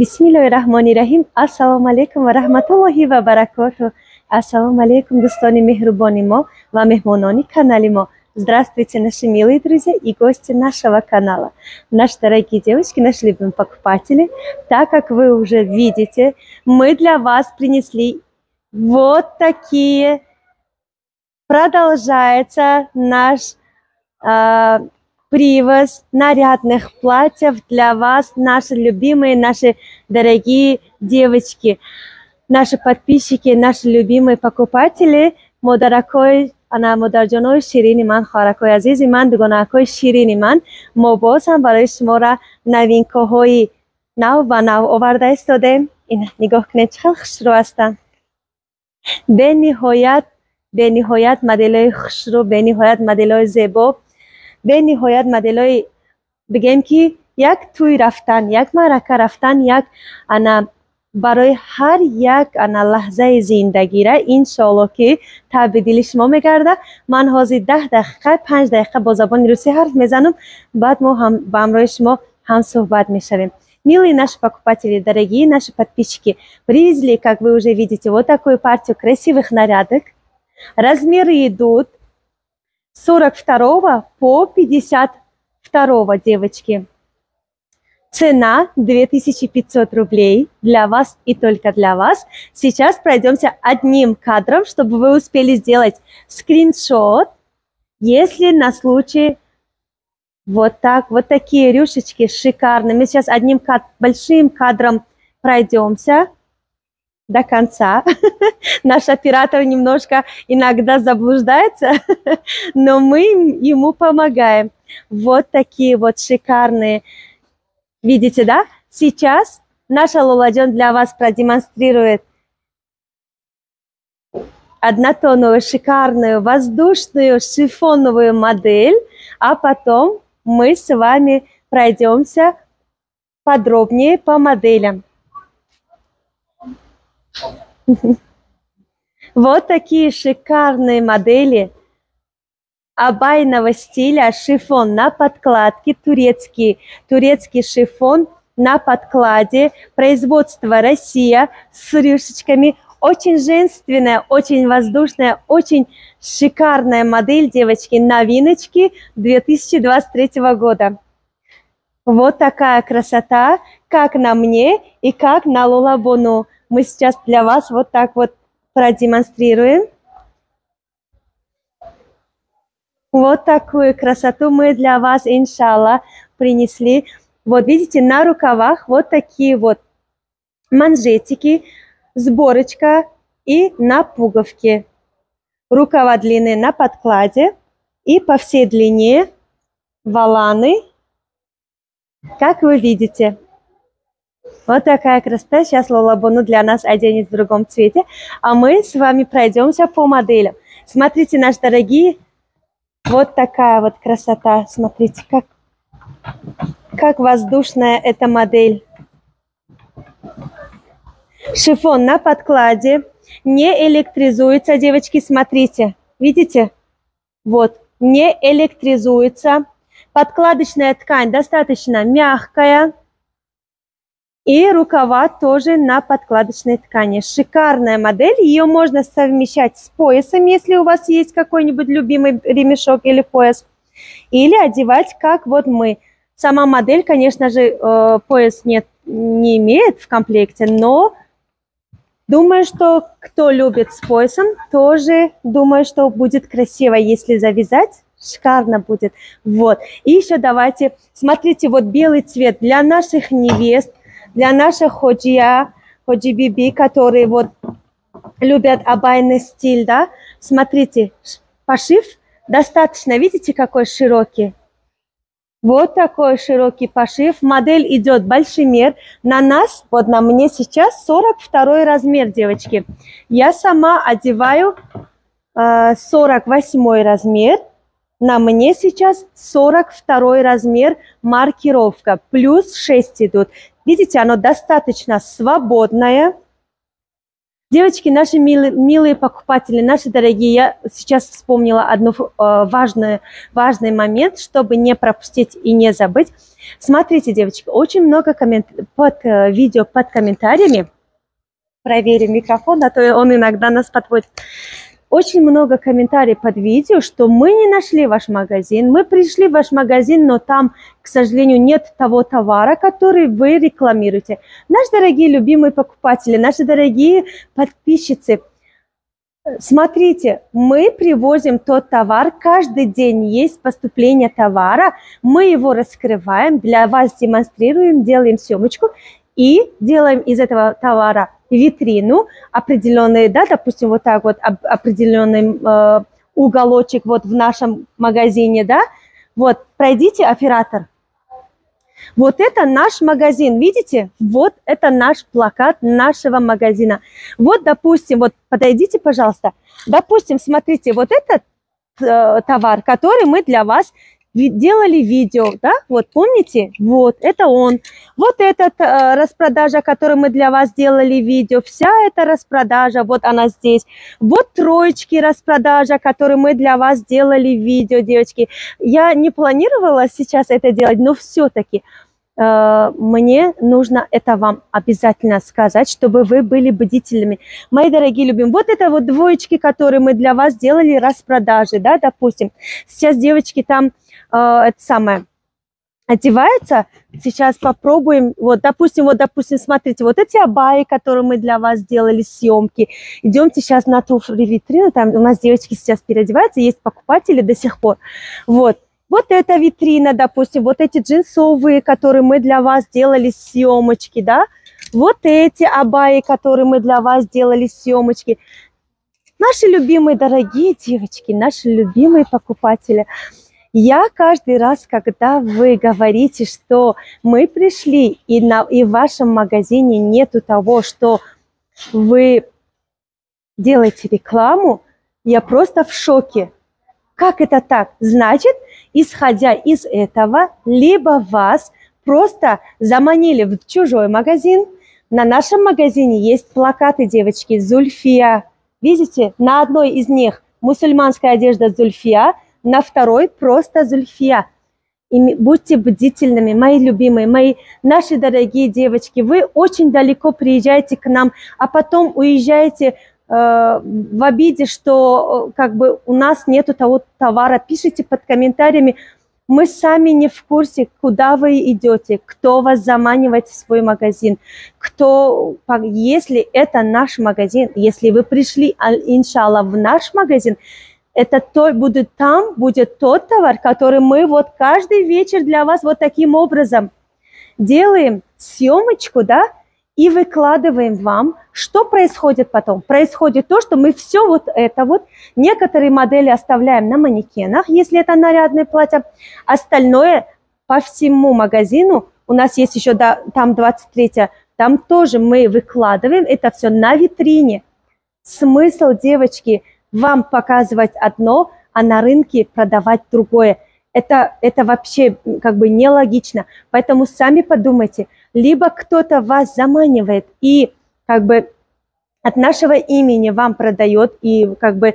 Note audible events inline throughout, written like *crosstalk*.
бисмиллоҳи раҳмони раҳим ассалому алайкум ва раҳматуллоҳи ва баракату ассалому алайкум дӯстони меҳрубони мо ва меҳмонони канали мо Здравствуйте, наши милые друзья и гости нашего канала. Наши дорогие девочки, наши любимые покупатели, так как вы уже видите, мы для вас принесли вот такие. Продолжается наш э, привоз нарядных платьев для вас, наши любимые, наши дорогие девочки, наши подписчики, наши любимые покупатели. Мой дорогой ана модарҷонои ширини ман хоҳаракҳои азизи ман дугонаакҳои ширини ман мо боз ҳам барои шуморо новинкаҳои нав ба нав оварда истодем ин нигоҳ кунед чӣ хел хушрӯ ҳастанд бениҳоят бениҳоят моделҳои хушрӯ бениҳоят моделҳои зебо бениҳоят моделҳои бигем ки як тӯй рафтан як маърака рафтан як ана барои ҳар як ана лаҳзаи зиндагира иншоалло ки таби дили шумо мегардад ман ҳозир даҳ дақиқа панҷ дақиқа бо забони русӣ ҳарф мезанам баъд мо ба ҳамроҳи шумо ҳамсӯҳбат мешавем Милые наши покупатели, дорогие наши подписчики, привезли, как вы уже видите, вот такую партию красивых нарядок. Размеры идут 42 по 52, девочки. Цена 2500 рублей для вас и только для вас. Сейчас пройдемся одним кадром, чтобы вы успели сделать скриншот, если на случай вот так, вот такие рюшечки шикарные. Мы сейчас одним кад большим кадром пройдемся до конца. *laughs* Наш оператор немножко иногда заблуждается, *laughs* но мы ему помогаем. Вот такие вот шикарные. Видите, да? Сейчас наша Лоладжон для вас продемонстрирует однотонную, шикарную, воздушную, шифоновую модель, а потом мы с вами пройдемся подробнее по моделям. Вот такие шикарные модели абайного стиля, шифон на подкладке, турецкий, турецкий шифон на подкладе, производство Россия с рюшечками, очень женственная, очень воздушная, очень шикарная модель, девочки, новиночки 2023 года. Вот такая красота, как на мне и как на Лолабону мы сейчас для вас вот так вот продемонстрируем. Вот такую красоту мы для вас, иншалла, принесли. Вот видите, на рукавах вот такие вот манжетики, сборочка и на пуговке. Рукава длины на подкладе и по всей длине валаны, как вы видите. Вот такая красота. Сейчас Лола Бону для нас оденет в другом цвете. А мы с вами пройдемся по моделям. Смотрите, наши дорогие, вот такая вот красота. Смотрите, как, как воздушная эта модель. Шифон на подкладе. Не электризуется, девочки, смотрите. Видите? Вот, не электризуется. Подкладочная ткань достаточно мягкая. И рукава тоже на подкладочной ткани. Шикарная модель. Ее можно совмещать с поясом, если у вас есть какой-нибудь любимый ремешок или пояс. Или одевать, как вот мы. Сама модель, конечно же, э, пояс нет, не имеет в комплекте, но думаю, что кто любит с поясом, тоже думаю, что будет красиво, если завязать. Шикарно будет. Вот. И еще давайте, смотрите, вот белый цвет для наших невест – для наших ходжия, ходжи биби, которые вот любят абайный стиль, да, смотрите, пошив достаточно, видите, какой широкий? Вот такой широкий пошив. Модель идет большемер. На нас, вот на мне сейчас 42 размер, девочки. Я сама одеваю э, 48 размер. На мне сейчас 42 размер маркировка. Плюс 6 идут. Видите, оно достаточно свободное. Девочки, наши милые, милые покупатели, наши дорогие, я сейчас вспомнила одну э, важную, важный момент, чтобы не пропустить и не забыть. Смотрите, девочки, очень много коммент... под э, видео, под комментариями. Проверим микрофон, а то он иногда нас подводит очень много комментариев под видео, что мы не нашли ваш магазин, мы пришли в ваш магазин, но там, к сожалению, нет того товара, который вы рекламируете. Наши дорогие любимые покупатели, наши дорогие подписчицы, Смотрите, мы привозим тот товар, каждый день есть поступление товара, мы его раскрываем, для вас демонстрируем, делаем съемочку и делаем из этого товара витрину определенный, да, допустим, вот так вот определенный э, уголочек вот в нашем магазине, да, вот, пройдите, оператор. Вот это наш магазин, видите? Вот это наш плакат нашего магазина. Вот, допустим, вот подойдите, пожалуйста. Допустим, смотрите, вот этот э, товар, который мы для вас делали видео, да, вот помните, вот, это он. Вот этот э, распродажа, которую мы для вас делали видео, вся эта распродажа, вот она здесь. Вот троечки распродажа, которую мы для вас делали видео, девочки. Я не планировала сейчас это делать, но все-таки э, мне нужно это вам обязательно сказать, чтобы вы были бдительными. Мои дорогие любимые, вот это вот двоечки, которые мы для вас делали распродажи, да, допустим. Сейчас девочки там это самое, одевается. Сейчас попробуем. Вот, допустим, вот, допустим, смотрите, вот эти абаи, которые мы для вас сделали, съемки. Идемте сейчас на ту витрину, там у нас девочки сейчас переодеваются, есть покупатели до сих пор. Вот, вот эта витрина, допустим, вот эти джинсовые, которые мы для вас делали съемочки, да. Вот эти абаи, которые мы для вас делали съемочки. Наши любимые дорогие девочки, наши любимые покупатели – я каждый раз, когда вы говорите, что мы пришли и, на, и в вашем магазине нету того, что вы делаете рекламу, я просто в шоке. Как это так? Значит, исходя из этого, либо вас просто заманили в чужой магазин. На нашем магазине есть плакаты, девочки, Зульфия. Видите, на одной из них мусульманская одежда Зульфия – на второй просто Зульфия. И будьте бдительными, мои любимые, мои наши дорогие девочки. Вы очень далеко приезжаете к нам, а потом уезжаете э, в обиде, что э, как бы у нас нету того товара. Пишите под комментариями, мы сами не в курсе, куда вы идете, кто вас заманивает в свой магазин, кто, если это наш магазин, если вы пришли, а, иншалла, в наш магазин, это то, будет там, будет тот товар, который мы вот каждый вечер для вас вот таким образом делаем съемочку, да, и выкладываем вам, что происходит потом. Происходит то, что мы все вот это вот, некоторые модели оставляем на манекенах, если это нарядное платье, остальное по всему магазину, у нас есть еще да, там 23 там тоже мы выкладываем это все на витрине. Смысл, девочки, вам показывать одно, а на рынке продавать другое. Это, это вообще как бы нелогично. Поэтому сами подумайте, либо кто-то вас заманивает и как бы от нашего имени вам продает и как бы э,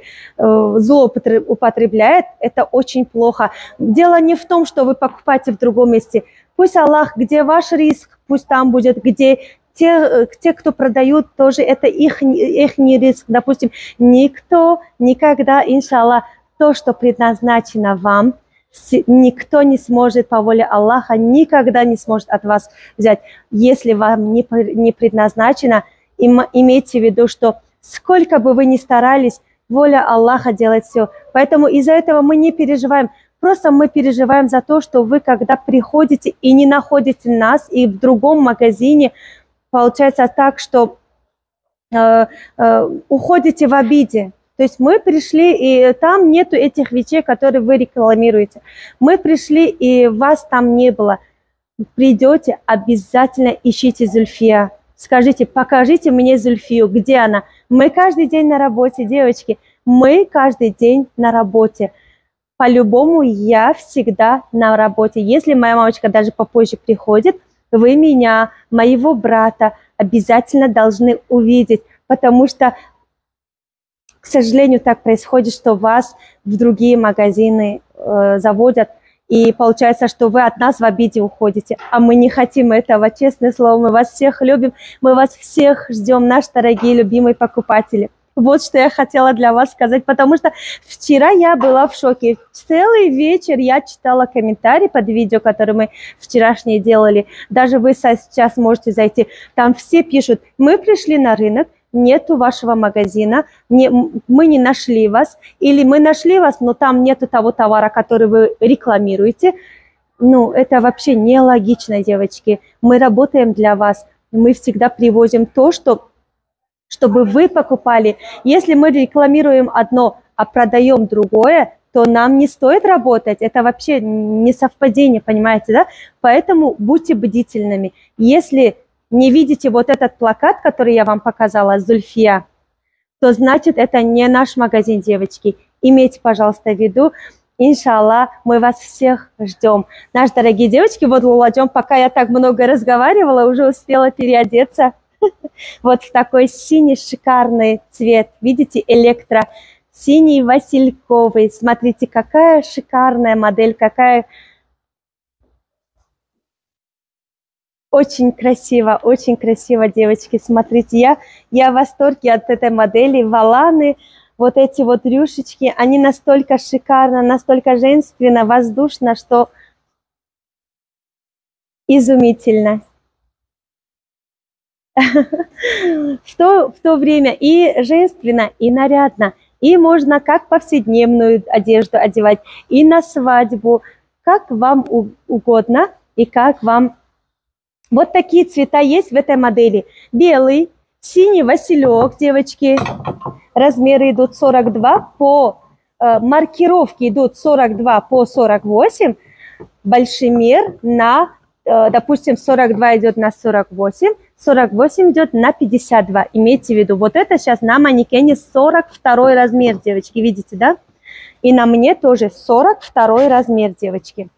злоупотребляет, это очень плохо. Дело не в том, что вы покупаете в другом месте. Пусть Аллах, где ваш риск, пусть там будет, где те, э, те, кто продают, тоже это их, их не риск. Допустим, никто никогда, иншаллах, то, что предназначено вам, никто не сможет по воле Аллаха, никогда не сможет от вас взять. Если вам не, не предназначено, им, имейте в виду, что сколько бы вы ни старались, воля Аллаха делает все. Поэтому из-за этого мы не переживаем. Просто мы переживаем за то, что вы, когда приходите и не находите нас, и в другом магазине, получается так, что э, э, уходите в обиде. То есть мы пришли, и там нету этих вещей, которые вы рекламируете. Мы пришли, и вас там не было. Придете, обязательно ищите Зульфия. Скажите, покажите мне Зульфию, где она? Мы каждый день на работе, девочки. Мы каждый день на работе. По-любому я всегда на работе. Если моя мамочка даже попозже приходит – вы меня, моего брата обязательно должны увидеть, потому что, к сожалению, так происходит, что вас в другие магазины э, заводят, и получается, что вы от нас в обиде уходите. А мы не хотим этого, честное слово. Мы вас всех любим, мы вас всех ждем, наши дорогие, любимые покупатели. Вот что я хотела для вас сказать, потому что вчера я была в шоке. Целый вечер я читала комментарии под видео, которые мы вчерашние делали. Даже вы сейчас можете зайти. Там все пишут, мы пришли на рынок, нету вашего магазина, не, мы не нашли вас, или мы нашли вас, но там нету того товара, который вы рекламируете. Ну, это вообще нелогично, девочки. Мы работаем для вас, мы всегда привозим то, что, чтобы вы покупали. Если мы рекламируем одно, а продаем другое, то нам не стоит работать. Это вообще не совпадение, понимаете, да? Поэтому будьте бдительными. Если не видите вот этот плакат, который я вам показала, Зульфия, то значит это не наш магазин, девочки. Имейте, пожалуйста, в виду. Иншаллах, мы вас всех ждем. Наши дорогие девочки, вот Луладжом, пока я так много разговаривала, уже успела переодеться. *laughs* Вот в такой синий шикарный цвет. Видите, электро. Синий васильковый. Смотрите, какая шикарная модель, какая Очень красиво, очень красиво, девочки. Смотрите, я, я в восторге от этой модели. Валаны, вот эти вот рюшечки, они настолько шикарно, настолько женственно, воздушно, что изумительно. *laughs* В то, в то время и женственно, и нарядно. И можно как повседневную одежду одевать, и на свадьбу, как вам угодно, и как вам вот такие цвета есть в этой модели. Белый, синий василек, девочки. Размеры идут 42 по... Э, маркировки идут 42 по 48. Большимер на, э, допустим, 42 идет на 48. 48 идет на 52. Имейте в виду, вот это сейчас на манекене 42 размер, девочки, видите, да? И на мне тоже 42 размер, девочки.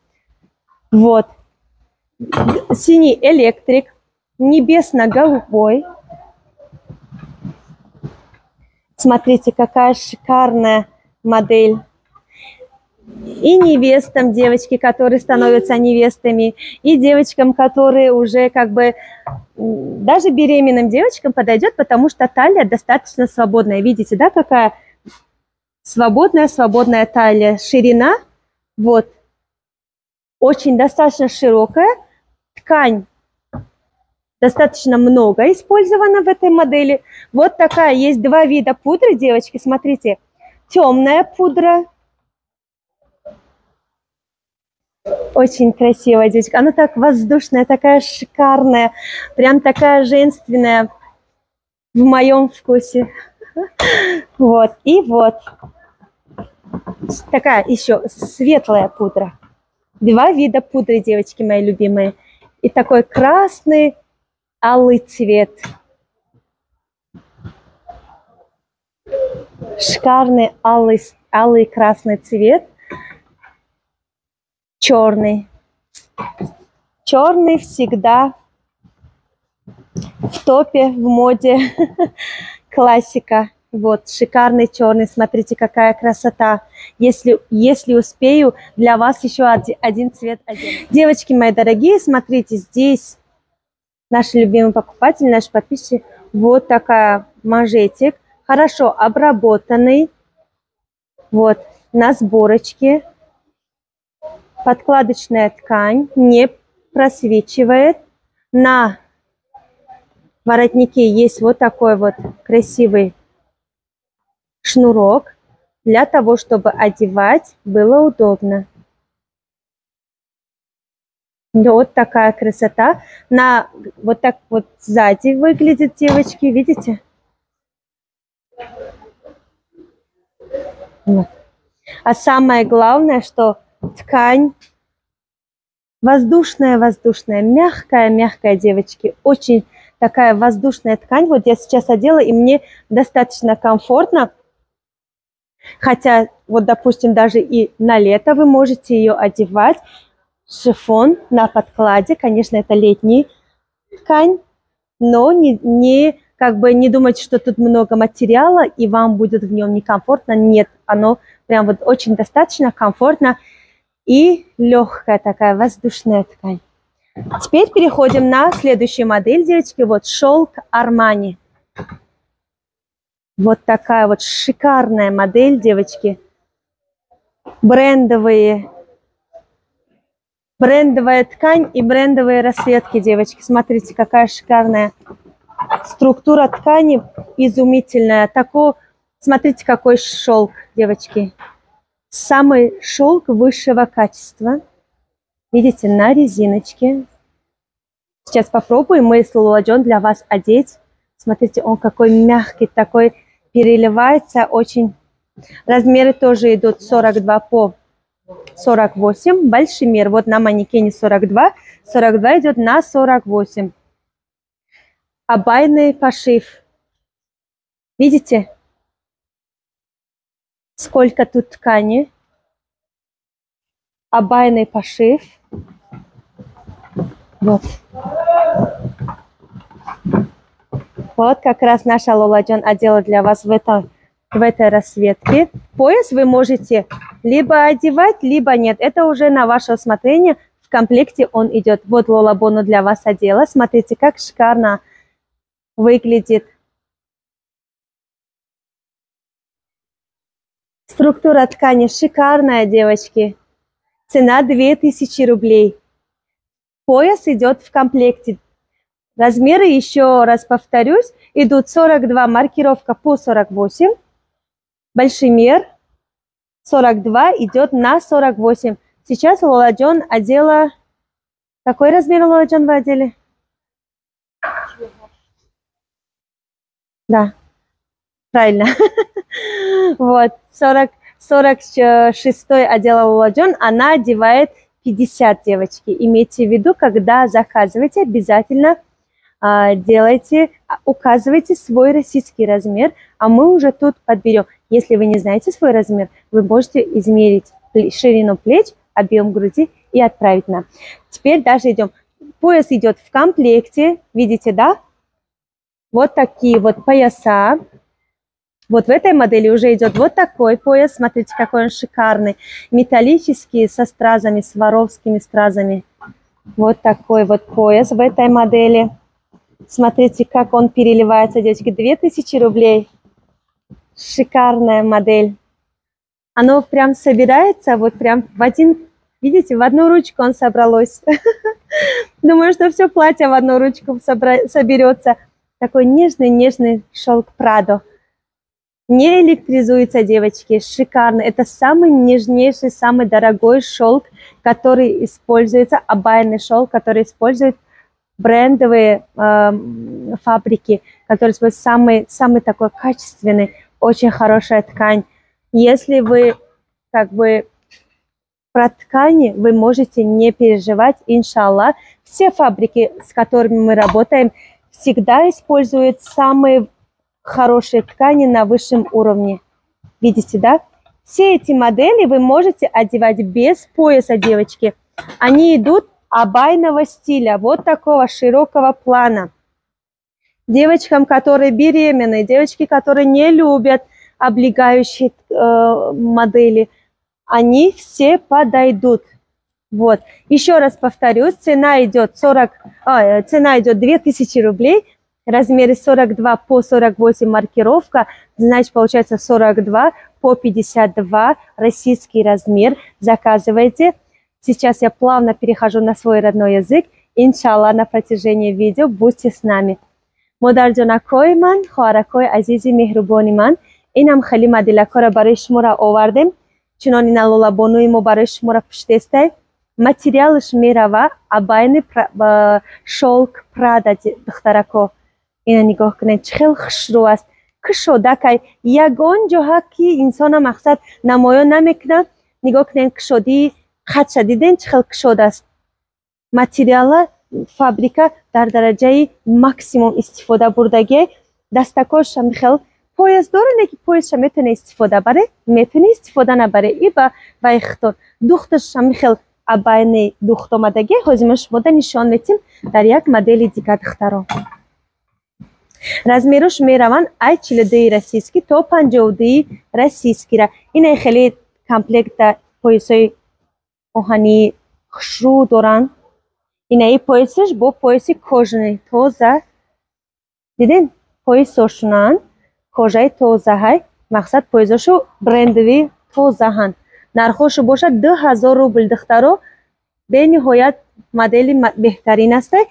Вот синий электрик, небесно-голубой. Смотрите, какая шикарная модель. И невестам, девочки, которые становятся невестами, и девочкам, которые уже как бы, даже беременным девочкам подойдет, потому что талия достаточно свободная. Видите, да, какая свободная-свободная талия. Ширина, вот, очень достаточно широкая, ткань достаточно много использована в этой модели. Вот такая, есть два вида пудры, девочки, смотрите. Темная пудра. Очень красивая девочка. Она так воздушная, такая шикарная, прям такая женственная в моем вкусе. Вот, и вот. Такая еще светлая пудра. Два вида пудры, девочки мои любимые. И такой красный алый цвет. Шикарный алый, алый красный цвет. Черный. Черный всегда в топе, в моде. *laughs* Классика. Вот, шикарный черный, смотрите, какая красота. Если, если успею, для вас еще один, один цвет одену. Девочки мои дорогие, смотрите, здесь наши любимые покупатели, наши подписчики. Вот такая мажетик, хорошо обработанный. Вот, на сборочке. Подкладочная ткань, не просвечивает. На воротнике есть вот такой вот красивый шнурок для того, чтобы одевать было удобно. Вот такая красота. На вот так вот сзади выглядит девочки, видите? Вот. А самое главное, что ткань воздушная, воздушная, мягкая, мягкая, девочки. Очень такая воздушная ткань. Вот я сейчас одела, и мне достаточно комфортно. Хотя, вот, допустим, даже и на лето вы можете ее одевать. Шифон на подкладе, конечно, это летний ткань, но не, не как бы не думать, что тут много материала и вам будет в нем некомфортно. Нет, оно прям вот очень достаточно комфортно и легкая такая воздушная ткань. Теперь переходим на следующую модель, девочки. Вот шелк Армани. Вот такая вот шикарная модель, девочки. Брендовые. Брендовая ткань и брендовые расцветки, девочки. Смотрите, какая шикарная структура ткани. Изумительная. Такой, смотрите, какой шелк, девочки. Самый шелк высшего качества. Видите, на резиночке. Сейчас попробуем мы слоладжон для вас одеть. Смотрите, он какой мягкий, такой переливается очень. Размеры тоже идут 42 по 48. Больший мер. Вот на манекене 42. 42 идет на 48. Абайный пошив. Видите? Сколько тут ткани. Абайный пошив. Вот. Вот как раз наша Лоладжон одела для вас в, это, в этой расцветке. Пояс вы можете либо одевать, либо нет. Это уже на ваше усмотрение. В комплекте он идет. Вот Лола Бону для вас одела. Смотрите, как шикарно выглядит. Структура ткани шикарная, девочки. Цена 2000 рублей. Пояс идет в комплекте. Размеры, еще раз повторюсь, идут 42, маркировка по 48. Больший мер 42 идет на 48. Сейчас Лоладжон одела... Какой размер Лоладжон вы одели? Да, правильно. Вот, 40, 46 одела Лоладжон, она одевает 50, девочки. Имейте в виду, когда заказываете, обязательно а, делайте, а, указывайте свой российский размер, а мы уже тут подберем. Если вы не знаете свой размер, вы можете измерить ширину плеч, объем груди и отправить нам. Теперь даже идем. Пояс идет в комплекте, видите, да? Вот такие вот пояса. Вот в этой модели уже идет вот такой пояс. Смотрите, какой он шикарный. Металлический, со стразами, с воровскими стразами. Вот такой вот пояс в этой модели. Смотрите, как он переливается, девочки. 2000 рублей. Шикарная модель. Оно прям собирается вот прям в один... Видите, в одну ручку он собралось. *laughs* Думаю, что все платье в одну ручку соберется. Такой нежный-нежный шелк Прадо. Не электризуется, девочки, шикарно. Это самый нежнейший, самый дорогой шелк, который используется, абайный шелк, который использует брендовые э, фабрики, которые используют самый, самый такой качественный, очень хорошая ткань. Если вы как бы про ткани, вы можете не переживать, иншаллах. Все фабрики, с которыми мы работаем, всегда используют самые хорошие ткани на высшем уровне. Видите, да? Все эти модели вы можете одевать без пояса, девочки. Они идут абайного стиля, вот такого широкого плана. Девочкам, которые беременны, девочки, которые не любят облегающие э, модели, они все подойдут. Вот. Еще раз повторюсь, цена идет 40, а, цена идет 2000 рублей, размере 42 по 48 маркировка, значит получается 42 по 52 российский размер. Заказывайте. Сейчас я плавно перехожу на свой родной язык. Иншалла на протяжении видео будьте с нами. Модардюна ман хоҳаракҳои азизи меҳрубони и нам хеле мадилакҳоро барои овардем чунонина лолабонуи мо барои шумора пиштестай материалаш мерава а байни э, шолк прада дхтарако. Ина нигоҳ кунед чӣ хел хушрӯ аст? Кушо дакай ягон ҷоҳа ки инсона мақсад намоён намекунад нигоҳ кунед кушодии хатша диден чӣ хел кушод аст? Материала фабрика дар дараҷаи максимум истифода бурдаге. Дастакоша михел пояс доране ки поясша метавоне истифода баре? Метавоне истифода набаре. И ба ва ихтор духташа михел абайни духт омадаге ҳозир мо шумода нишон метим дар як модели дигар духтаро размерош мераванд ай чилдуи российский то панҷоҳдуи российскира ина хеле комплекта поясои оҳани хушрӯ доранд. Инаи поясаш бо пояси кожаи тоза. Диден поясошунанд. Кожаи тозаҳай мақсад поясошу брендови тозаҳанд. Нархошу бошад ду ҳазор рубл. Духтаро бениҳоят модели беҳтарин астай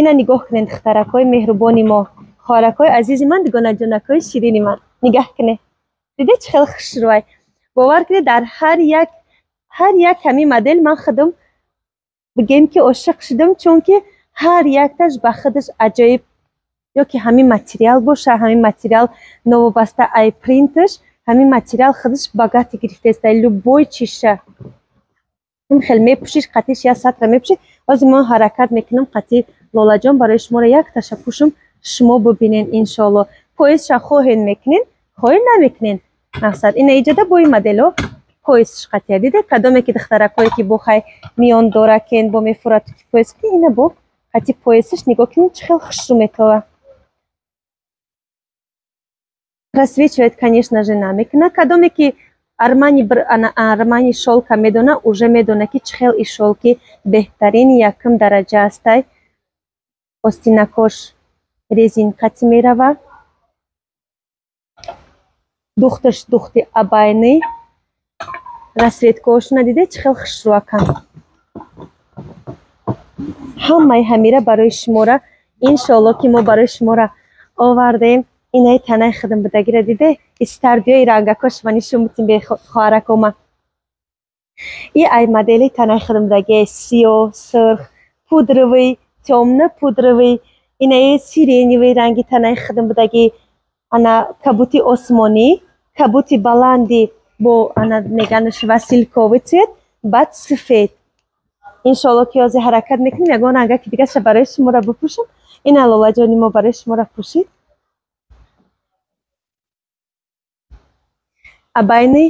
ина нигоҳ кунед духтаракҳои меҳрубони мо хоҳаракҳои азизи ман дугонаҷонакҳои ширини ман. Нигаҳ кунед диде чӣ хел хушрӯай бовар кунед дар ҳар як ҳар як ҳамин модел ман худам бигем ки ошиқ шудам чунки ҳар якташ ба худаш аҷоиб ё ки ҳамин материал боша ҳамин материал новобаста ай принташ ҳамин материал худаш богатый гирифтаестай любой чиша. Ин хел мепӯшиш қатиш я сатра мепӯши ҳозир ман ҳаракат мекунам қатӣ лолаҷон барои шуморо якташа пӯшум шумо бубинен иншоалло поясша хоҳед мекунен хоҳед намекунен мақсад ина иҷода бо ин моделҳо поясш қатия диде. Кадоме ки духтаракҳое ки бо хай миён дора кен бо мефурад пояс ки ина бо қатӣ поясаш нигоҳ кунед чӣ хел хушрӯ метова просвечивает конечно же намекунад. Кадоме ки армани армани шолка медона уже медона ки чӣ хел и шолки беҳтарини якум дараҷа астай остинакош резинкати мерава? Духташ духти абайни расветкаошуна диде чӣ хел хушрӯакам ҳамаи ҳамира барои шумора иншоалло ки мо барои шумора овардем инаи танаи худам будагира диде истардиёи рангакош ва нишон бутин бе хоҳаракома и ай модели танаи худам будаги сиёҳ сурх пудровый тёмно пудровый инаи сиреневый ранги танаи худам будаги ана кабути осмонӣ кабути баланди бо ана меганаш василковый цвет баъд сифед. Иншоалло ки ҳозир ҳаракат мекунем ягон рангаки дигаша барои шуморо бипӯшам. Ина лолаҷони мо барои шуморо пӯшид. Абайни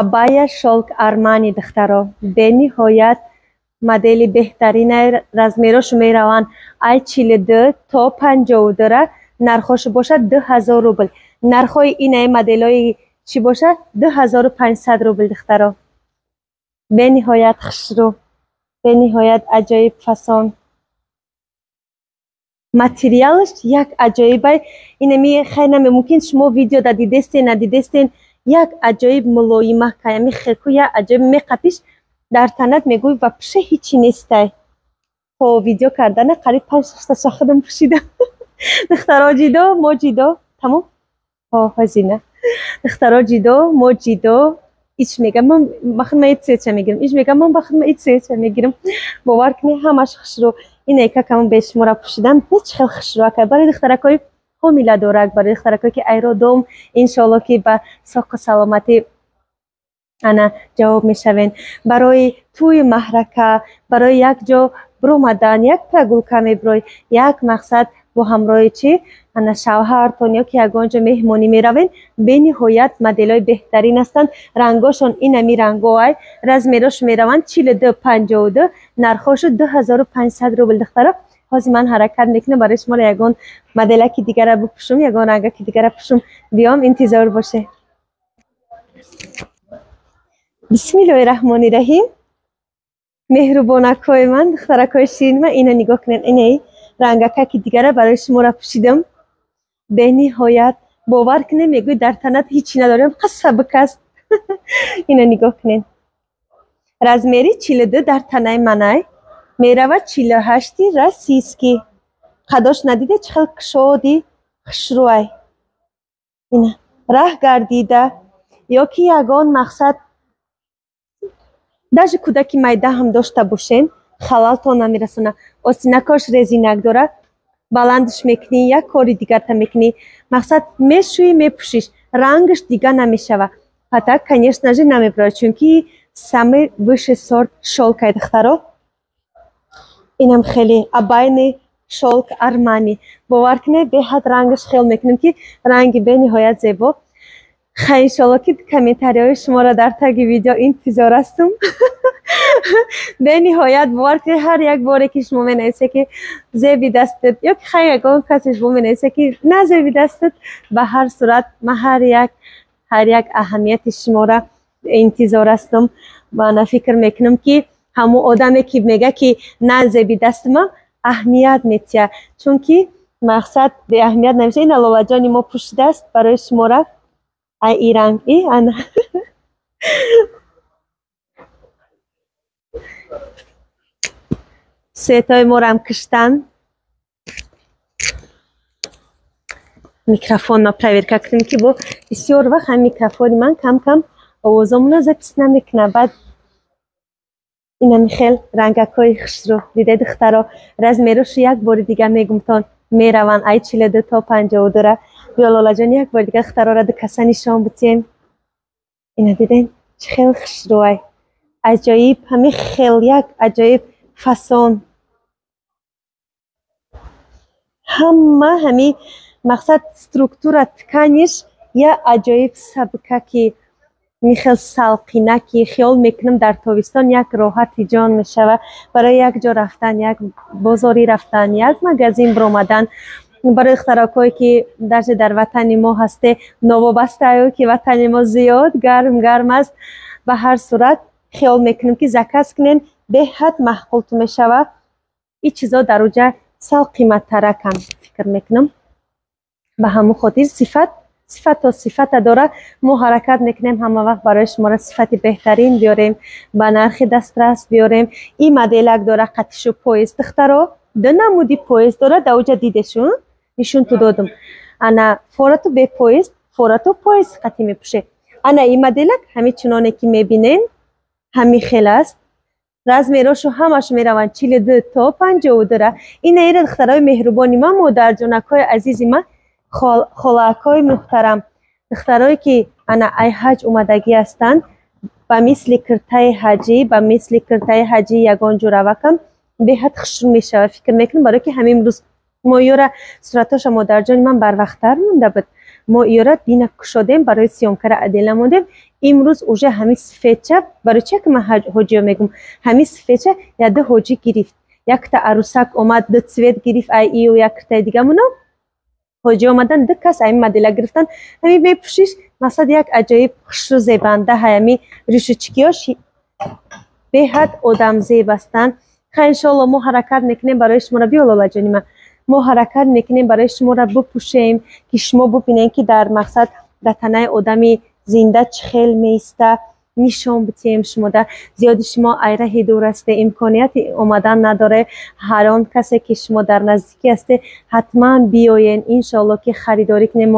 абая шолк армани духтаро бениҳоят модели беҳтаринай размерошу мераванд ай чилу ду то панҷоҳу дура нархошу бошад ду ҳазор рубл. Нархҳои инаи моделҳои чӣ бошад ду ҳазору панҷсад рубл духтаро бениҳоят хушрӯ бениҳоят аҷоиб фасон. Материалаш як аҷоибай. Инами хайнаме мумкин шумо видеода дидестен надидестен. Як аҷоиб мулоима каями хелку як аҷоиб меқапиш در تنت میگوی و پشه هیچی نیسته. خب ویدیو کردن قریب پنج تا شاخدم پوشیدم *laughs* دخترا جیدا ما جیدا تمام ها هزینه. دخترا جیدا ما جیدا ایچ میگم من بخن من ایت سیچه می‌گیرم. ایچ میگم من بخن من ایت سیچه می‌گیرم. باور کنی همش خشرو. رو این ایکا من بهش مرا پوشیدم هیچ خیلی خشرو برای دخترکای حامله دارک برای دخترکایی که ایرادوم. انشالله که به ساق سلامتی انا جواب می‌شوین. برای توی محرکه برای یک جا برو مدن یک پروگروکه میبروی یک مقصد با همراه چی؟ انا شوهرتون یا که اگانجا مهمونی می‌روین به نهایت مدلای بهترین هستند رنگاشون این همی رنگای رز میراش می‌روند چیل دو پنج و دو نرخوش دو هزار و پنجصد روبل دختره. حاضی من حرکت نکنه. برای شما یگان مدله که دیگر بکشم، یگان رنگه که دیگر بپشم بیام انتظار باشه. Бисмиллоҳи раҳмони раҳим меҳрубонакҳои ман духтаракҳои ширини ман ино нигоҳ кунед инаи рангакаки дигара барои шуморо пӯшидам бениҳоят бовар кунед мегӯй дар танат ҳичи надорем. Қасабик аст *laughs* ино нигоҳ кунед размери чилу ду дар танаи манай. Меравад чилу ҳашти российский қадош надиде чӣ хел кушоди хушрӯай ина. Раҳ гардида. Ё ки ягон мақсад даже кӯдаки майда ҳам дошта бошен халалтон намерасона. Остинакош резинак дора баландш мекунӣ як кори дигарта мекунӣ мақсад мешӯӣ мепӯшиш рангш дига намешава. Патак конечно же намебирад чунки самый высший сорт шолкай духтаро инам хеле абайни шолк армани бовар кунед беҳад рангш хел мекунем ки ранги бениҳоят зебо خیشالا که کمیتری های شما را در تگ ویدیو انتظار هستم به نهایت بار که هر یک باری که شما منیسه که زیبی دستت یا که خیلی اگه کسی شما منیسه که نه زیبی دستت به هر صورت ما هر یک هر یک اهمیت شما را انتظار هستم و نه فکر می‌کنم که همو آدمی که میگه که نه زیبی دست ما اهمیت میتیه چون که مقصد به اهمیت نمیشه این علاوه جانی ما پوشیده است برای شما را а и рамъи э, ана. Сетои морам киштан микрофонро проверка кунем ки бо бисёр вақт ҳам микрофони ман кам кам овозамона запис намекунад баъд инами хел рангакҳои хушро дидаи духтаро размерошу як бори дига мегумтон мераванд ай чилду то панҷавдура ё лолаҷон як бор дигар хитарораду касани шом бутен ина диден чӣ хел хушрӯай аҷоиб ҳамин хел як аҷоиб фасон. Ҳама ҳами мақсад структура тканиш я аҷоиб сабка ки михел салқина ки хиёл мекунам дар тобистон як роҳати ҷон мешава. Барои як ҷо рафтан як бозорӣ рафтан як магазин биромадан барои ихтирокҳое ки даже дар ватани мо ҳасте новобаста аё ки ватани мо зиёд гарм гарм аст. Ба ҳар сурат хиёл мекунем ки заказ кунен беҳад маҳқулту мешава ин чизо дар уҷа сал қиматтаракам фикр мекунам. Ба ҳамун хотир сифат сифат то сифата дора. Мо ҳаракат мекунем ҳама вақт барои шумора сифати беҳтарин биёрем ба нархи дастрас биёрем. И моделак дора қатишу поез духтаро ду намуди поез дора дар уҷа дидешун нишунту додам. Ана форату бе пояс форату пояс қатӣ мепӯшед. Ана и моделак ҳамин чуноне ки мебинен ҳамин хел аст. Размерошу ҳамаш мераванд чили ду то панҷову дура инаира духтарои меҳрубони ман модарҷонакҳои азизи ман холаакҳои муҳтарам. Духтарое ки ана ай ҳаҷ омадагӣ ҳастанд ба мисли киртаи ҳаҷӣ ба мисли киртаи ҳаҷии ягон ҷуравакам беҳад хушк мешавад. Фикр мекунам барое ки ҳамин имрӯз мо иёра сураташа модарҷони ман барвақттар монда буд. Мо иёра дина кушодем барои сиёмкара адела мондем имрӯз уже ҳамин сфеча барои чияки ман ҳоҷиё мегӯм? Ҳамин сфеча яда ҳоҷӣ гирифт. Якта арӯсак омад ду цвет гирифт ай ио якта дигамуно ҳоҷӣ омадан ду кас ҳамин мадела гирифтан. Ҳамин бепӯшиш масад як аҷоиб хушру зебанда ҳаями рӯшучикиёш беҳад одам зеб ҳастанд ха иншоалло мо ҳаракат мекунем барои шумора биё лолаҷони ман мо ҳаракат мекунем барои шуморо бипӯшем ки шумо бубинед ки дар мақсад дар танаи одами зинда чӣ хел меиста. به حد آدم زیب هستن خیلی انشالله ما حرکت میکنیم برای شما را بیا لالا جانی من ما حرکت میکنیم برای شما را بپوشیم که شما ببینین که در مقصد در تنه آدمی زنده چه خیل میسته نشان بتیم شما در زیاد شما ایره دور است امکانیت اومدن نداره هر آن کسی که شما در نزدیکی هسته حتما بیاین انشالله که خریداری کنیم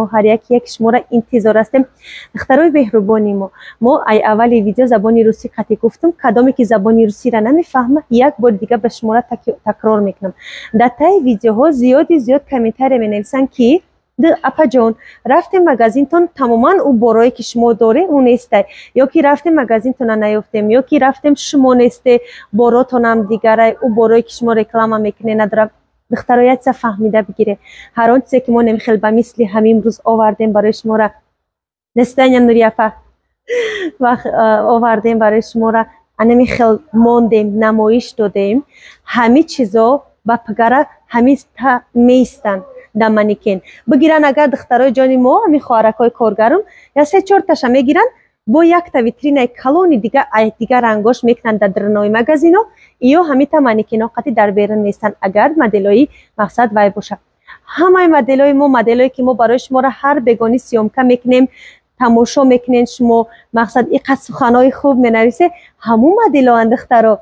апаҷон рафте магазинтон тамоман ӯ борое ки шумо доре ӯ несте ё ки рафте магазинтона наёфтем ё ки рафтем шумо несте боротонам дигарай ӯ борое ки шумо реклама мекуне надорам духтароятса фаҳмида бигире. Ҳар он чизе ки мо немхел ба мисли ҳамин рӯз овардем барои шумора настания нуряпа *laughs* ва овардем барои шумора анами хел мондем намоиш додем. Ҳами чизо ба пагара ҳамиста меистанд даманикен бигиран агар духтарои ҷони мо ҳамин хоҳаракҳои коргарум я се чорташа мегиран бо якта витринаи калони дига дигар рангош мекунанд дар дарнои магазино ё ҳамита манекенҳо қатӣ дар берун нестанд агар моделҳои мақсад вай бошад ҳамаи моделҳои мо моделҳое ки мо барои шумора ҳар begони сиёмка мекунем тамошо мекунен шумо мақсад иқад суханҳои хуб менависед ҳамун моделҳоанд духтаро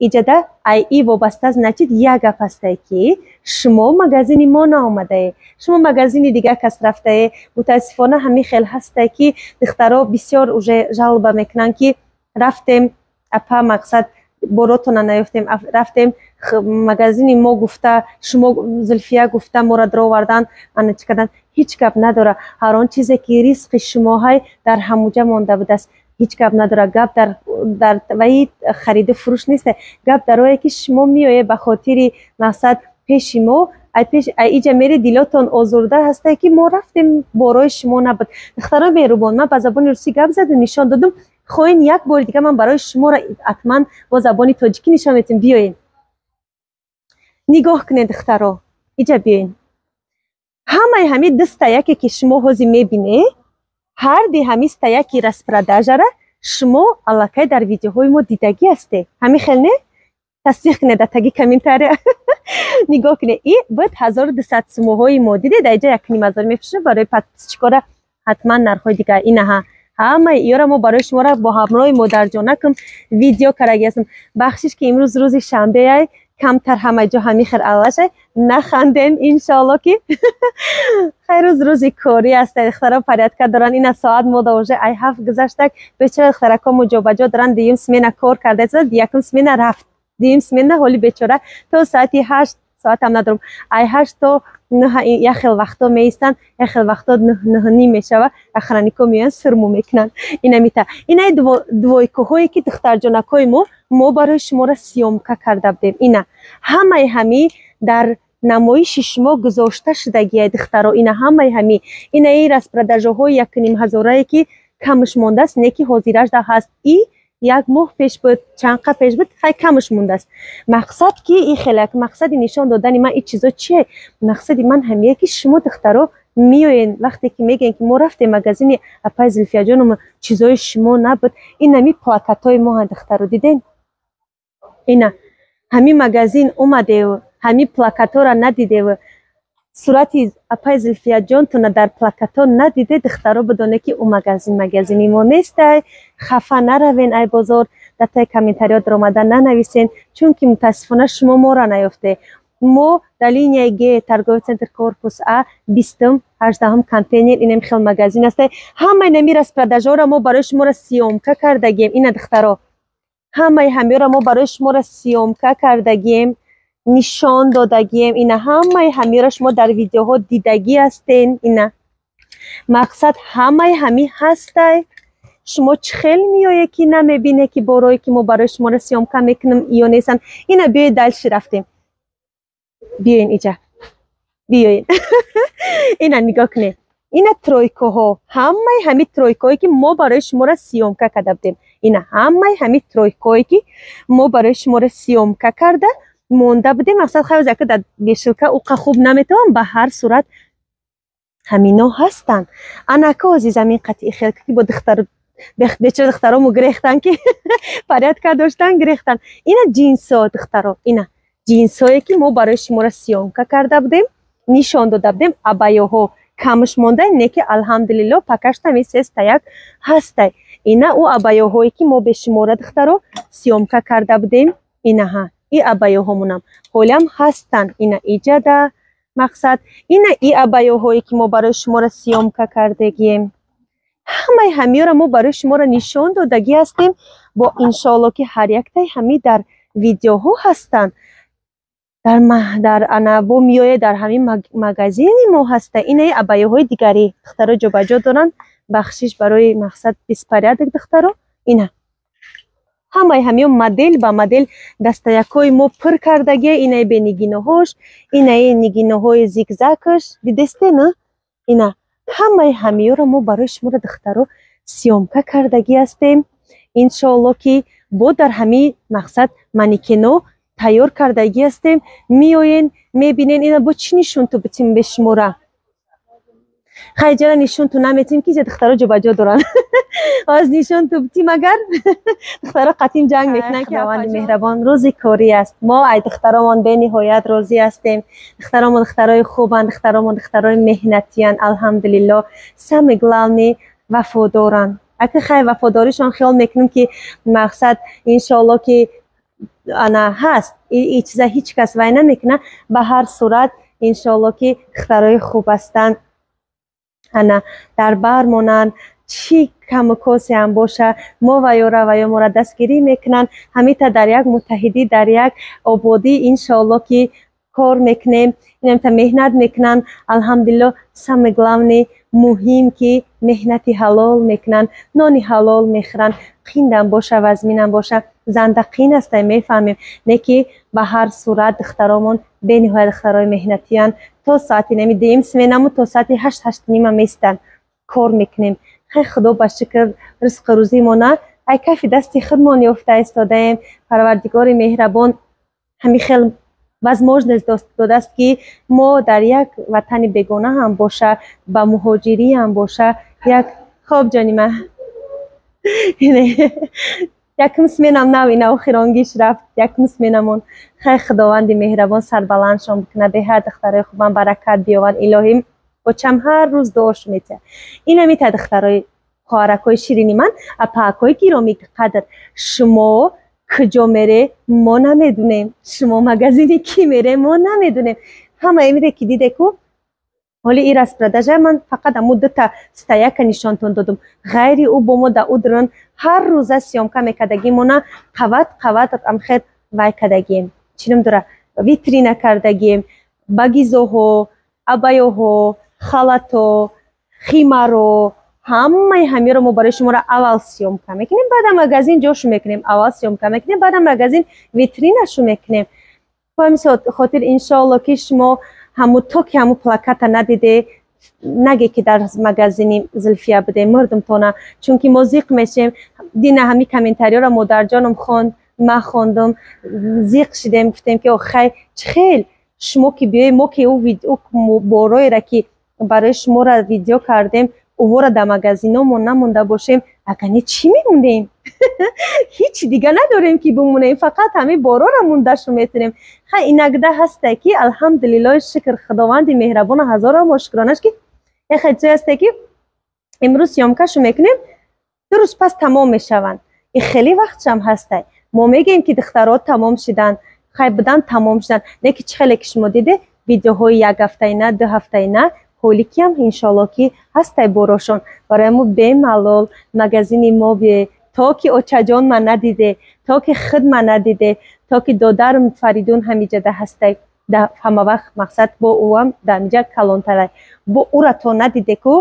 иҷада айи вобаста значит я гап ҳастае ки шумо магазини мо наомадае шумо магазини дигар кас рафтае. Мутаассифона ҳамин хел ҳастае ки духтаро бисёр уже жалоба мекунанд ки рафтем апа мақсад боротона наёфтем рафтем магазини мо гуфта шумо зулфия гуфта морадро овардан аначи кардан ҳеҷ гап надора. Ҳар он чизе ки ризқи шумо ҳай дар ҳамуҷа монда будааст ҳеҷ гап надорад гап дар дар ваи хариду фурӯш нест. Гап дар ое ки шумо миёе ба хотири мақсад пеши мо иҷа мерӣ дилотон озурда ҳастае ки мо рафтем борои шумо набуд. Духтарони меҳрубон ман ба забони русӣ гап заду нишон додам. Хоҳин як бори дига ман барои шуморо ҳатман бо забони тоҷикӣ нишон медиҳам биёен нигоҳ кунед духтаро иҷа биёен ҳамаи ҳамин дыста яке ки шумо ҳозир мебинед ҳарди ҳамин стаяки распродажара шумо аллакай дар видеоҳои мо дидагӣ ҳастед. Ҳамин хел не? Тасдиқ кунед дар таги комментария *laughs* нигоҳ кунед. И бояд ҳазору дусад сумоҳои мо. Дидед дар як ним ҳазор мефурӯшад барои подписчикора ҳатман нархҳои дигар инаҳа. Ҳамаи иёра мо барои шуморо бо ҳамроҳи модарҷонакам видео караги ҳастам. Бахшиш ки имрӯз рӯзи шанбеяй камтар ҳама ҷо ҳамин хел аллашай наханден иншоалло ки. *laughs* Хайрӯз рӯзи корӣ аста духтаро порядка доран ина соат мода уже ай ҳафт гузаштак. Бечора духтарако муҷобаҷо. Доран дуюм смена кор карда. Якум смена рафт. Дуюм смена ҳоли бечора. То соати ҳашт соатам надорам. Ай ҳашт то як хел вақто меистанд як хел вақто нӯҳним мешава охраннико меоянд сурму мекунанд. Инамита инаи двойкуҳое ки духтарҷонакҳои мо мо барои шуморо сиёмка карда будем. Ина ҳамаи ҳами дар намоиши шумо гузошта шудагиа духтаро? Ина ҳамаи ҳами инаи распродажаҳои якним ҳазорае ки камш мондааст не ки ҳозиражда ҳаст. И як моҳ пеш буд чанқа пеш буд хай камш мондааст. Мақсад ки и хелак мақсади нишон додани ман и чизо чие? Мақсади ман ҳамие ки шумо духтаро миёен вақте ки мегӯем ки мо рафтем магазини апай зулфияҷоном чизои шумо набуд ин ҳами плакатҳои мо духтаро диден ина ҳами магазин омадеву ҳами плакатҳоро надидеву сурати апай зулфияҷонтона дар плакатҳо надиде духтаро бидонед ки ӯ магазин магазини мо нестай хафа наравен ай бозор дар таи комментариҳо даромада нанависен чунки мутаассифона шумо моро наёфте. Мо дар линияи г торгови центр корпус а бистум ҳаждаҳум контейнер инам хел магазин аста ҳамаи нами распродажаҳоро мо барои шуморо сиёмка кардагием ина духтаро. Ҳамаи ҳамеро мо барои шуморо сиёмка кардагием нишон додагием. Ина ҳамаи ҳамеро шумо дар видеоҳо дидагӣ ҳастен. Ина мақсад ҳамаи ҳами ҳастай. Шумо чӣ хел меое ки намебине ки борое ки мо барои шуморо сиёмка мекунам ё нестанд ина биёед дальши рафтем. Биёен иҷа биёен *laughs* ина нигоҳ кунед. Ина тройкаҳо ҳамаи ҳами тройкаҳое ки мо барои шуморо сиёмка карда будем ина ҳамаи ҳами тройкаҳое ки мо барои шуморо сиёмка карда монда будем. Мақсад хайоз яка дар бешилка уқа хуб наметавон ба ҳар сурат ҳамино ҳастанд. Анака азизамин қатъи хелка ки бо духтар бечора духтаромо гирехтанд ки *laughs* порядка доштан гирехтанд ина ҷинсо духтаро ина ҷинсое ки мо барои шуморо сиёмка карда будем нишон дода будем. Абаёҳо камш мондай не ки алҳамдулилло пакаштами сеста як ҳастай ина ӯ абаёҳое ки мо бешумора духтаро сиёмка карда будем. Инаҳа и абаёҳомонам ҳолиам ҳастанд. Ина иҷада мақсад ина и абаёҳое ки мо барои шуморо сиёмка кардагием. Ҳамаи ҳамеёро мо барои шуморо нишон додагӣ ҳастем. Бо иншоалло ки ҳар яктаи ҳами дар видеоҳо ҳастанд. Дар дар ана бо миёе дар ҳамин магазини мо ҳаста. Инаи абаёҳои дигари духтаро ҷобаҷо доранд. Бахшиш барои мақсад беспорядок духтаро. Ина ҳамаи ҳамиён модел ба модел дастаякҳои мо пур кардагия инаи бенигиноҳош инаи нигиноҳои зигзакаш дидестена ина ҳамаи ҳамиёро мо барои шуморо духтаро сиёмка кардагӣ ҳастем. Иншоалло ки бо дар ҳамин мақсад маникено тайёр кардагӣ ҳастем. Меоен мебинен ина бо чӣ нишон ту битим бе шумора хайҷара нишонту наметим ки духтаро ҷобаҷо доранд аз *laughs* нишонту битим агар духтаро *laughs* қатъин ҷанг мекунанд ки аванди меҳрабон рӯзи корӣ аст. Мо ай духтаромон бениҳоят розӣ ҳастем. Духтаромон духтарои хубанд духтаромон духтарои меҳнатиянд алҳамдулилло сами главни вафодоранд ака хай вафодоришон хиёл мекунем ки мақсад иншоалло ки ана ҳаст. И чиза ҳеҷ кас вай намекуна ба ҳар сурат иншоалло ки духтарои хуб ҳастанд ана дар бар монанд. Чӣ каму косе ҳам боша? Мо ваёра ваё мора дастгирӣ мекунанд. Ҳамита дар як муттаҳидӣ дар як ободӣ иншоалло ки кор мекунем. Инамита меҳнат мекунанд. Алҳамдулилло сами главни муҳим ки меҳнати ҳалол мекунанд. Нони ҳалол мехӯранд. Қиндам боша вазминам боша. Занда қин аста мефаҳмем. Не ки ба ҳар сурат духтаромон бениҳоят духтарои меҳнатиянд то соати нами дуюм сменаму то соати ҳашт ҳаштнима местанд кор мекунем хай худо ба шукр ризқу рӯзимона ای کفی دستی خودمان یافته ایستاده پروردگار مهربان همین خیلی وزموج نزد داده است که ما در یک وطن بگونه هم باشه با مهاجری هم باشه یک خوب جانی من *laughs* якм сменам навина охиронгиш рафт. Якм сменамон хай худованди меҳрабон сарбаландшон бикуна. Беҳар духтарои хубам баракат биёванд илоҳим. Бочам ҳар рӯз дуошо метия ина мета духтарои хоҳаракҳои ширини ман апаакҳои гиромӣ қадр шумо куҷо мере мо намедунем. Шумо магазини кӣ мере мо намедунем. Ҳама имре ки диде ку ҳоли ир аз продажа ман фақат аму дута стаяка нишонтон додам. Ғайри ӯ бо мо да ӯ дуран ҳар рӯза сиёмка мекардагимона қават қават амхед вай кардагием чиним дура? Витрина кардагием багизоҳо абаёҳо халато химаро ҳамаи ҳамиро мо барои шуморо аввал сиёмка мекунем баъда магазин ҷошу мекунем аввал сиёмка мекунем баъда магазин витринашу мекунем. По ҳамин хотир иншоалло ки шумо همو توک همو پلاکت ندیده نگه که در مگزین زلفیه بده مردم تونه چون که موزیق میشیم دین همی کمینتری را مدر جانم خوند ما خوندم زیق شدیم گفتیم که آخه چخیل شما که بیای ما که او ویدیو بارای را که برای شما را ویدیو کردیم او را در مگزینامون نمونده باشیم اگه چی میمونیم؟ *laughs* هیچ دیگه نداریم که بمونیم فقط همه بارارمون داشت می‌تونیم. خیلی این اگده هسته که الحمدلله شکر خداوند مهربان هزار هم شکرانش که اخه چه هسته که امروز یامکشو می‌کنیم دو روز پس تمام می‌شوند. این خیلی وقت هم هسته ما میگیم که دخترات تمام شدن خیلی بدن تمام شدن. نه که چه خیلی که شما دیده ویدیوهای یک هفته نه دو هفته نه. Ҳам иншоалло ки ҳастай борошон. Барои мо бемалол магазини мо бие то ки очаҷон ма надиде то ки худ ма надиде то ки додарм фаридун ҳамиҷада ҳастай ҳама вақт мақсад бо ӯам дамиҷа калонтарай. Бо ура то надиде ку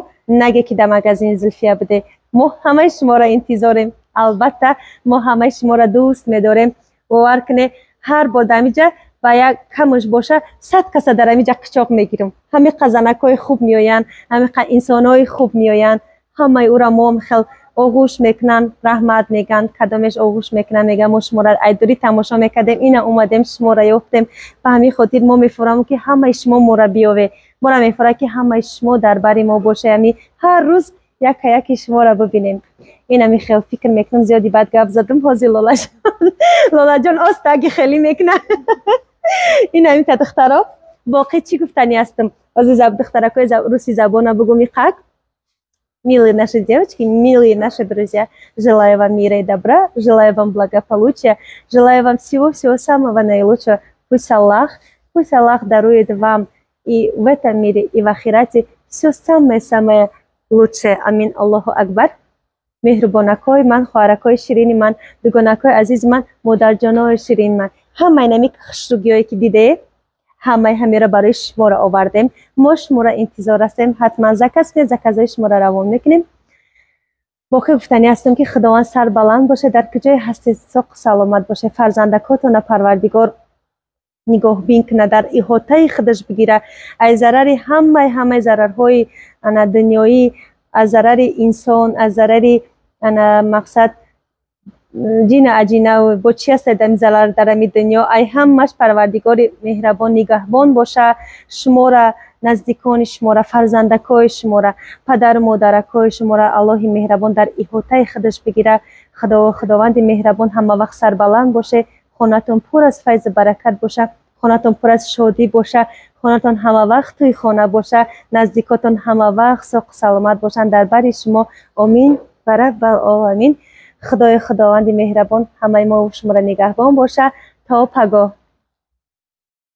наге ки да магазини зулфия буде. Мо ҳамаи шуморо интизорем. Албатта мо ҳамаи шуморо дӯст медорем. Бовар кунед ҳар бор дамиҷа و یک کمش باشه صد کس در اینجا قچاق می‌گیرم. همه قزنک های خوب میاین همه انسان های خوب میاین همه او را ما خل آغوش می‌کنن رحمت میگن کدامش آغوش می‌کنن میگن ما شما را ایدوری تماشا می‌کردیم این اومدیم شما را یافتیم. به همین خاطر ما میفرامو که همه شما ما را بیاوه. ما را میفره که همه شما در بری ما باشه. یعنی هر روز یک یک شما را ببینیم. این همی خیلی فکر می‌کنم زیادی بد گپ زدم. حاضی لالا جان *laughs* لالا جان آستگی خیلی می‌کنه. *laughs* та духтаро боқӣ чӣ гуфтани ҳастам ҳозир духтаракҳои русси забона бугум иқак Милые наши девочки, милые наши друзья, желаю вам мира и добра, желаю вам благополучия, желаю вам всего-всего самого наилучшего. Пусть Аллах, пусть Аллах дарует вам и в этом мире, и в ахирате все самое-самое лучшее. Амин. Аллаху Акбар. меҳрубонакҳои ман хоҳаракҳои ширини ман дугонакҳои азизи ман модарҷонои ширини ман ҳамаи нами хушругиҳое ки дидед ҳамаи ҳамеро барои шуморо овардем. Мо шуморо интизор ҳастем. Ҳатман заказ кунед заказҳои шуморо равон мекунем. Боқӣ гуфтанӣ ҳастам ки худованд сар баланд бошед. Дар куҷое ҳастед соқу саломат бошед. Фарзандакотона парвардигор нигоҳбин кунад. Дар иҳотаи худаш бигира аз зарари ҳамаи ҳамаи зарарҳои ана дунёӣ аз зарари инсон аз зарари ана мақсад ҷина аҷина бо чи ҳастед ами залар дар ами дунё? Ай ҳамаш парвардигори меҳрабон нигаҳбон боша. Шумора наздикони шумора фарзандакҳои шумора падару модаракҳои шумора аллоҳи меҳрабон дар иҳотаи худаш бигира. Худованди меҳрабон ҳамавақт сарбаланд боше. Хонатон пур аз файзу баракат боша. Хонатон пур аз шодӣ боша. Хонатон ҳамавақт тӯи хона боша. Наздикотон ҳамавақт соқу саломат бошанд. Дар бари шумо. Омин خدای خداوند مهربان همه ما و شما را نگهبان باشه. تا پگاه.